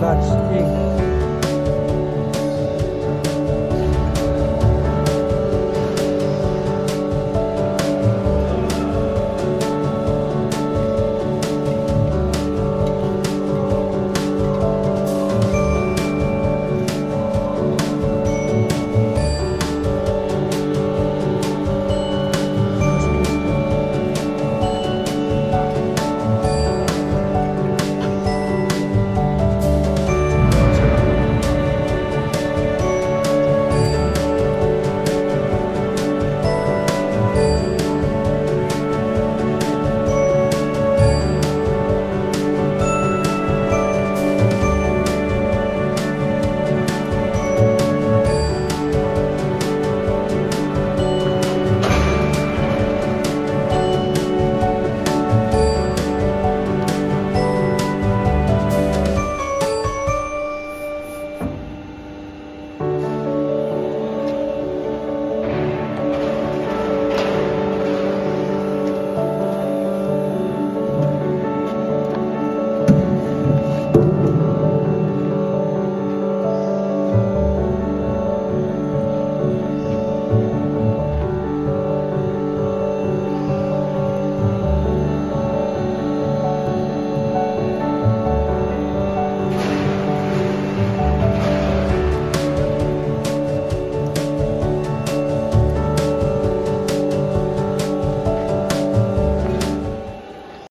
such thing.